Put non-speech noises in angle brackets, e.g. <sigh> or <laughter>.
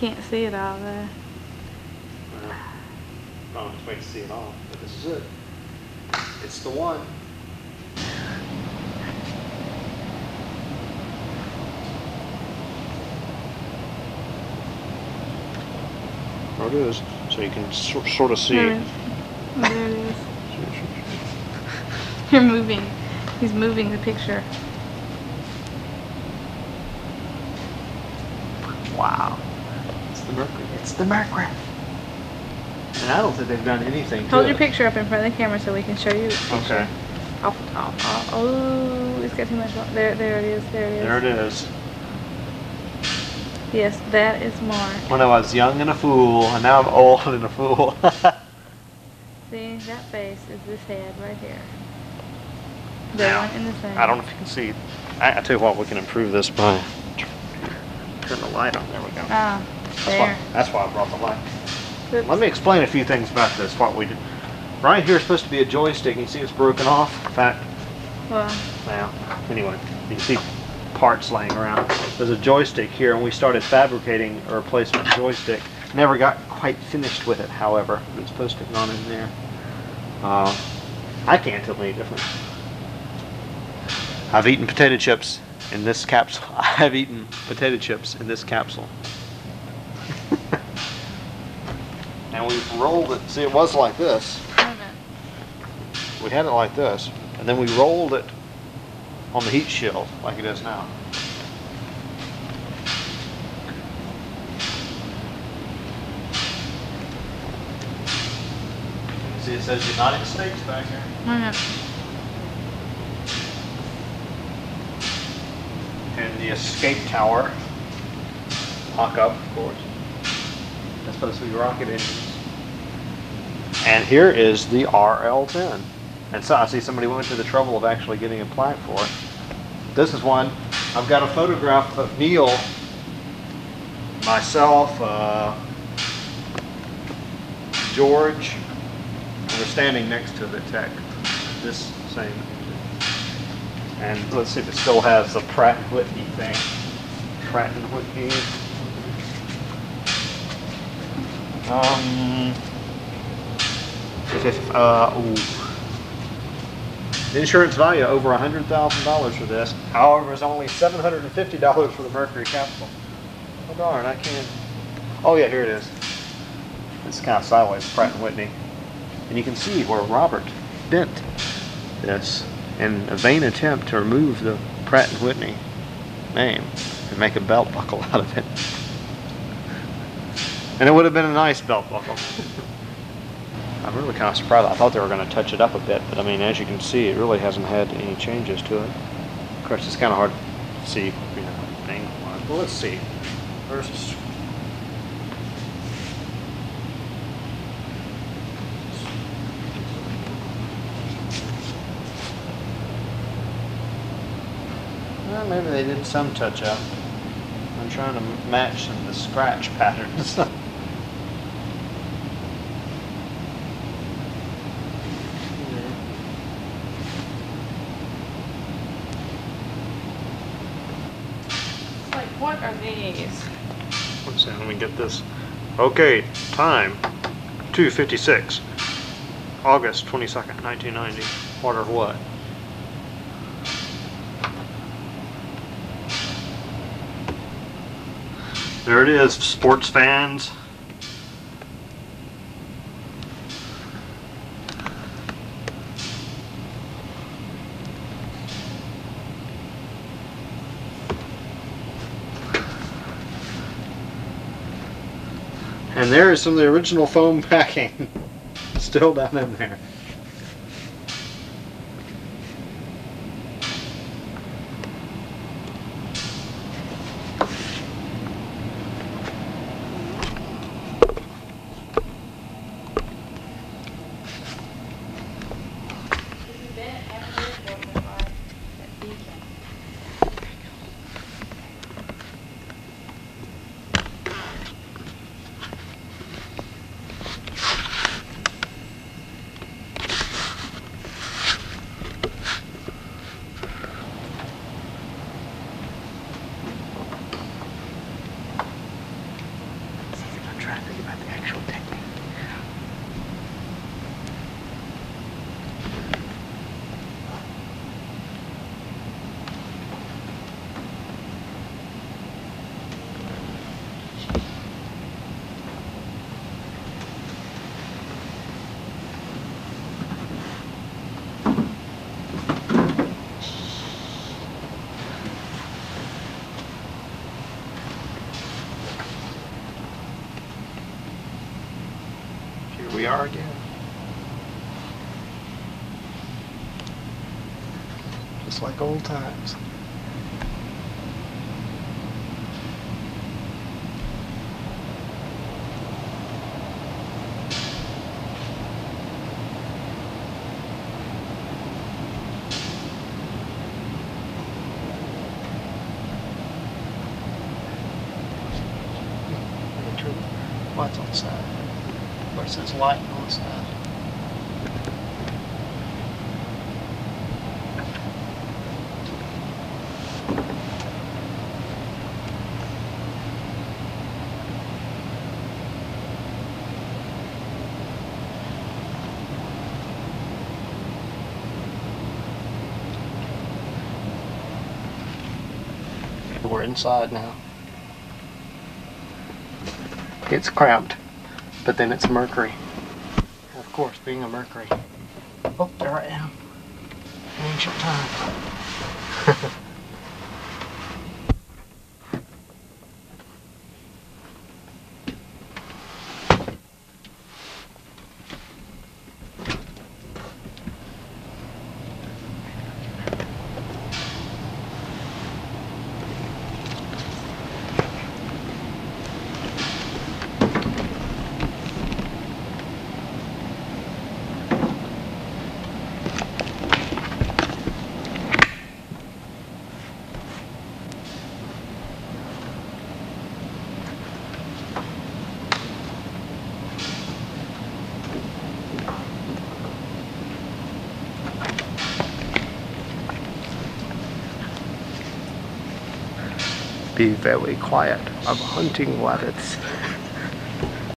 can't see it all though. Well, I'll just wait to see it all, but this is it. It's the one. There it is, so you can sor- sort of see. There it- oh, there it is. <laughs> You're moving. He's moving the picture. Wow. It's the Mercury. It's the Mercury. And I don't think they've done anything to Hold your it. picture up in front of the camera so we can show you. Okay. Off the top. Oh, oh, it's got too much. There, there it is. There it is. There it is. Yes, that is Mark. When I was young and a fool, and now I'm old and a fool. <laughs> See, that face is this head right here. The Now, one in the same. I don't know if you can see. I, I tell you what, we can improve this by turn the light on. There we go. Ah, That's there. why, that's why I brought the light. Oops. Let me explain a few things about this. What we did. Right here is supposed to be a joystick. You see it's broken off. In fact, Well, now, anyway, you can see parts laying around. There's a joystick here, and we started fabricating a replacement joystick. Never got quite finished with it, however. It's supposed to have gone in there. Uh, I can't tell any difference. I've eaten potato chips in this capsule. <laughs> I've eaten potato chips in this capsule. And we've rolled it. See, it was like this. We had it like this, and then we rolled it on the heat shield like it is now. See, it says United States back here. And the escape tower, lock up, of course. That's supposed to be rocket engines. And here is the RL-10. And so I see somebody went to the trouble of actually getting a plaque for it. This is one. I've got a photograph of Neil, myself, uh, George, we're standing next to the tech. This same. And let's see if it still has the Pratt Whitney thing. Pratt and Whitney. Um. Uh, insurance value over hundred thousand dollars for this. However, it's only seven hundred and fifty dollars for the Mercury capsule. Oh darn, I can't. Oh yeah, here it is. It's kind of sideways, Pratt and Whitney, and you can see where Robert bent this in a vain attempt to remove the Pratt and Whitney name and make a belt buckle <laughs> out of it. And it would have been a nice belt buckle. <laughs> I'm really kind of surprised. I thought they were going to touch it up a bit, but I mean, as you can see, it really hasn't had any changes to it. Of course, it's kind of hard to see, you know, angle-wise. Well, let's see. This? Well, maybe they did some touch up. I'm trying to match some of the scratch patterns. <laughs> It's like, Let's see, let me get this. Okay, time 256. August 22nd, 1990. What what? There it is, sports fans. And there is some of the original foam packing <laughs> still down in there. We are again. Just like old times. Turn the Lights on the side. Where it says light on the side. We're inside now. It's cramped, but then it's Mercury. Of course, being a Mercury. Oh, there I am. Ancient times. <laughs> Be very quiet. I'm hunting rabbits.